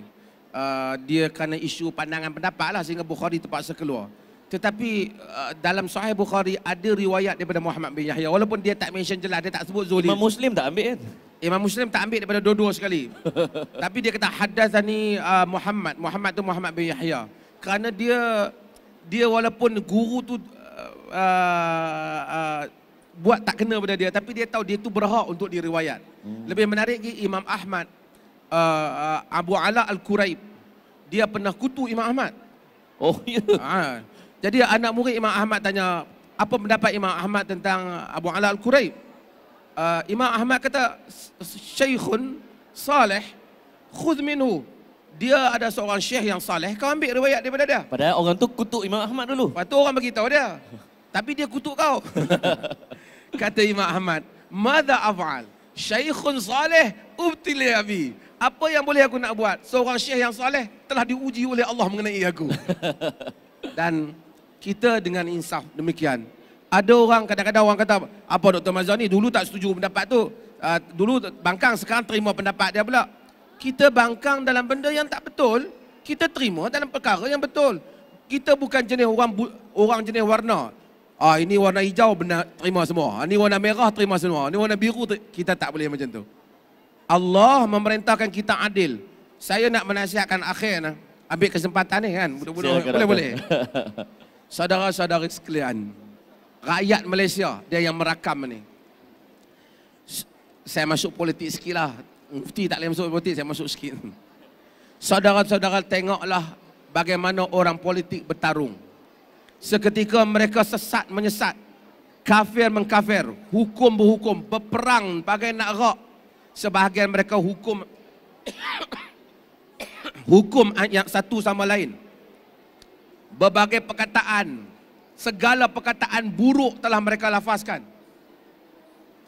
Uh, dia kerana isu pandangan pendapat lah sehingga Bukhari terpaksa keluar. Tetapi uh, dalam Sahih Bukhari ada riwayat daripada Muhammad bin Yahya walaupun dia tak mention jelas dia tak sebut Zuhli. Imam Muslim tak ambil kan? Imam Muslim tak ambil daripada dua-dua sekali. Tapi dia kata hadatsani uh, Muhammad. Muhammad tu Muhammad bin Yahya. Kerana dia dia walaupun guru tu uh, uh, uh, buat tak kena pada dia tapi dia tahu dia tu berhak untuk diriwayat. Hmm. Lebih menarik lagi Imam Ahmad uh, uh, Abu Ala Al-Quraib dia pernah kutu Imam Ahmad. Oh ya. Ha. Jadi anak murid Imam Ahmad tanya, apa pendapat Imam Ahmad tentang Abu Ala Al-Quraib? Uh, Imam Ahmad kata, Syekhun salih, khudh minhu. Dia ada seorang syekh yang saleh, kau ambil riwayat daripada dia. Padahal orang tu kutuk Imam Ahmad dulu. Lepas tu orang bagi tahu dia. Tapi dia kutuk kau. Kata Imam Ahmad, "Madza af'al? Syekhun salih ubtili abi." Apa yang boleh aku nak buat? Seorang syekh yang saleh telah diuji oleh Allah mengenai aku. Dan kita dengan insaf demikian. Ada orang kadang-kadang orang kata, "Apa Dr. Mazhar ni dulu tak setuju pendapat tu. Uh, dulu bangkang sekarang terima pendapat dia pula." Kita bangkang dalam benda yang tak betul, kita terima dalam perkara yang betul. Kita bukan jenis orang orang jenis warna. Ah ini warna hijau benar terima semua. Ah, Ini warna merah terima semua. Ini warna biru kita tak boleh macam tu. Allah memerintahkan kita adil. Saya nak menasihatkan akhir nah. Ambil kesempatan ni kan. Budak-budak boleh boleh. Saudara-saudara sekalian. Rakyat Malaysia dia yang merakam ni. Saya masuk politik sikit lah. Mufti tak boleh masuk politik, saya masuk sikit. Saudara-saudara tengoklah bagaimana orang politik bertarung. Seketika mereka sesat menyesat. Kafir mengkafir, hukum berhukum, berperang bagai nak rak. Sebahagian mereka hukum hukum yang satu sama lain. Berbagai perkataan, segala perkataan buruk telah mereka lafazkan.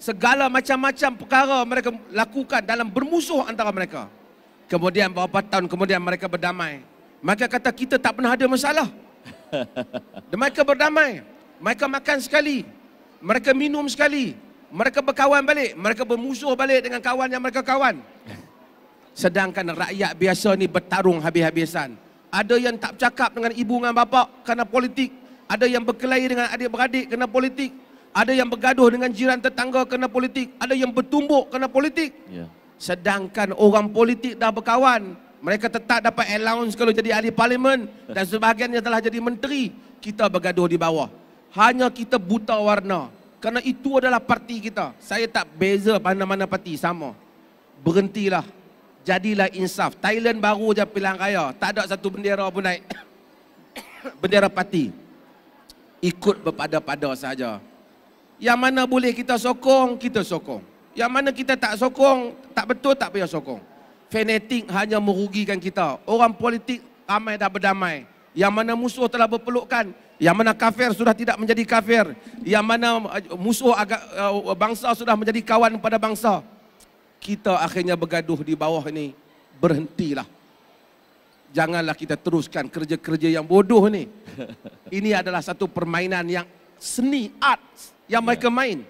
Segala macam-macam perkara mereka lakukan dalam bermusuh antara mereka. Kemudian beberapa tahun kemudian mereka berdamai. Mereka kata kita tak pernah ada masalah. Dan mereka berdamai. Mereka makan sekali. Mereka minum sekali. Mereka berkawan balik. Mereka bermusuh balik dengan kawan yang mereka kawan. Sedangkan rakyat biasa ni bertarung habis-habisan. Ada yang tak bercakap dengan ibu dengan bapa kerana politik. Ada yang berkelahi dengan adik-beradik kerana politik. Ada yang bergaduh dengan jiran tetangga kerana politik. Ada yang bertumbuk kerana politik. Ya. Sedangkan orang politik dah berkawan, Mereka tetap dapat allowance kalau jadi ahli parlimen dan sebahagiannya telah jadi menteri. Kita bergaduh di bawah. Hanya kita buta warna. Kerana itu adalah parti kita. Saya tak beza mana-mana parti sama. Berhentilah. Jadilah insaf. Thailand baru je pilihan raya. Tak ada satu bendera pun naik. bendera parti. Ikut berpada-pada saja. Yang mana boleh kita sokong, kita sokong. Yang mana kita tak sokong, tak betul tak payah sokong. Fanatik hanya merugikan kita. Orang politik ramai dah berdamai. Yang mana musuh telah berpelukan. Yang mana kafir sudah tidak menjadi kafir. Yang mana uh, musuh agak uh, bangsa sudah menjadi kawan pada bangsa. Kita akhirnya bergaduh di bawah ini. Berhentilah. Janganlah kita teruskan kerja-kerja yang bodoh ni. Ini adalah satu permainan yang seni, art yang mereka main.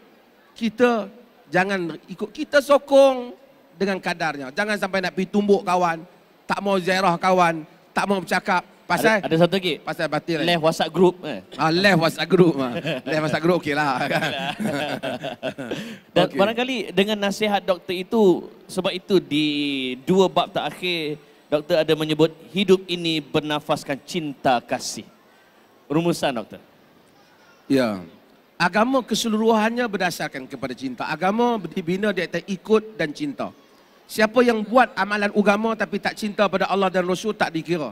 Kita jangan ikut, kita sokong dengan kadarnya. Jangan sampai nak pergi tumbuk kawan, tak mau ziarah kawan, tak mau bercakap. Pasal Ada, ada satu lagi. pasal batil. Left WhatsApp group. Eh. Ah, left WhatsApp group. ah. left WhatsApp group okey lah. Kan? Dan Okey. barangkali dengan nasihat doktor itu, sebab itu di dua bab terakhir, doktor ada menyebut hidup ini bernafaskan cinta kasih. Rumusan doktor. Ya. Agama keseluruhannya berdasarkan kepada cinta. Agama dibina di atas ikut dan cinta. Siapa yang buat amalan agama tapi tak cinta pada Allah dan Rasul tak dikira.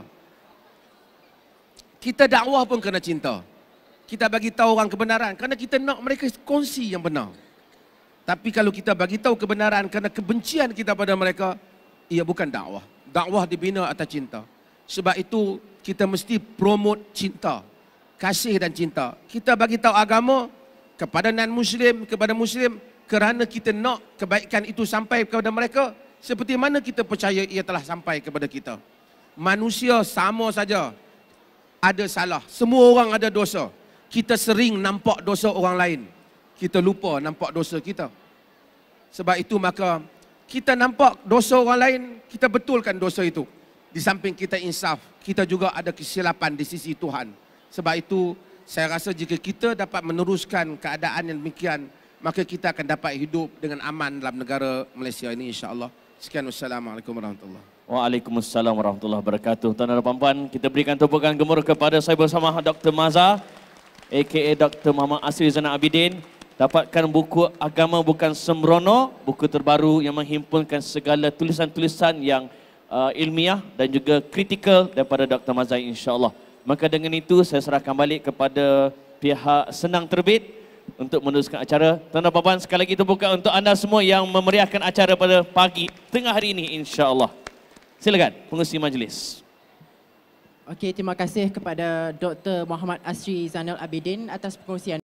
Kita dakwah pun kena cinta. Kita bagi tahu orang kebenaran kerana kita nak mereka kongsi yang benar. Tapi kalau kita bagi tahu kebenaran kerana kebencian kita pada mereka, ia bukan dakwah. Dakwah dibina atas cinta. Sebab itu kita mesti promote cinta. Kasih dan cinta. Kita bagi tahu agama kepada non-muslim, kepada muslim kerana kita nak kebaikan itu sampai kepada mereka seperti mana kita percaya ia telah sampai kepada kita. Manusia sama saja ada salah. Semua orang ada dosa. Kita sering nampak dosa orang lain. Kita lupa nampak dosa kita. Sebab itu maka kita nampak dosa orang lain, kita betulkan dosa itu. Di samping kita insaf, kita juga ada kesilapan di sisi Tuhan. Sebab itu saya rasa jika kita dapat meneruskan keadaan yang demikian, maka kita akan dapat hidup dengan aman dalam negara Malaysia ini insya-Allah. Sekian wassalamualaikum warahmatullahi Waalaikumsalam warahmatullahi wabarakatuh. Tuan dan puan-puan, kita berikan tepukan gemuruh kepada saya bersama Dr. Maza, aka Dr. Muhammad Asri Zainal Abidin. Dapatkan buku Agama Bukan Sembrono, buku terbaru yang menghimpunkan segala tulisan-tulisan yang uh, ilmiah dan juga kritikal daripada Dr. Maza insya-Allah. Maka dengan itu saya serahkan balik kepada pihak Senang Terbit untuk meneruskan acara. Tuan dan puan-puan, sekali lagi tepukan untuk anda semua yang memeriahkan acara pada pagi tengah hari ini insya-Allah. Silakan pengurusi majlis. Okey, terima kasih kepada Dr. Muhammad Asri Zainal Abidin atas perkongsian